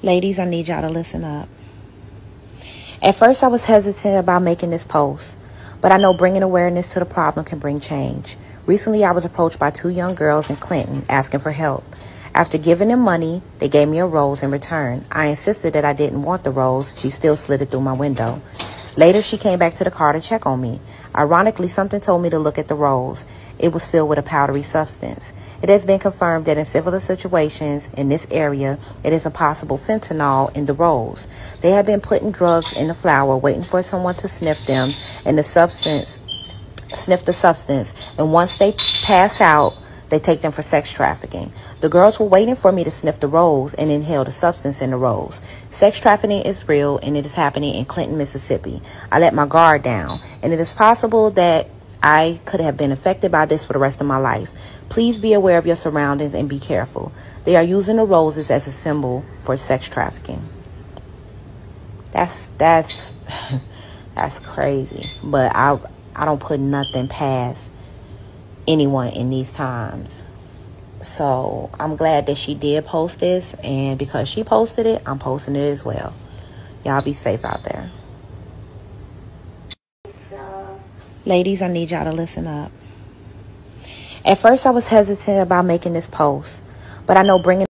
Ladies, I need y'all to listen up. At first, I was hesitant about making this post, but I know bringing awareness to the problem can bring change. Recently, I was approached by two young girls in Clinton asking for help. After giving them money, they gave me a rose in return. I insisted that I didn't want the rose. She still slid it through my window. Later, she came back to the car to check on me. Ironically, something told me to look at the rose. It was filled with a powdery substance. It has been confirmed that in similar situations in this area, it is a possible fentanyl in the rose. They have been putting drugs in the flower, waiting for someone to sniff them, and the substance, sniff the substance. And once they pass out, they take them for sex trafficking. The girls were waiting for me to sniff the rose and inhale the substance in the rose. Sex trafficking is real and it is happening in Clinton, Mississippi. I let my guard down, and it is possible that I could have been affected by this for the rest of my life. Please be aware of your surroundings and be careful. They are using the roses as a symbol for sex trafficking. That's that's that's crazy. But I I don't put nothing past anyone in these times. So I'm glad that she did post this, and because she posted it, I'm posting it as well. Y'all be safe out there. Ladies, I need y'all to listen up. At first, I was hesitant about making this post, but I know bringing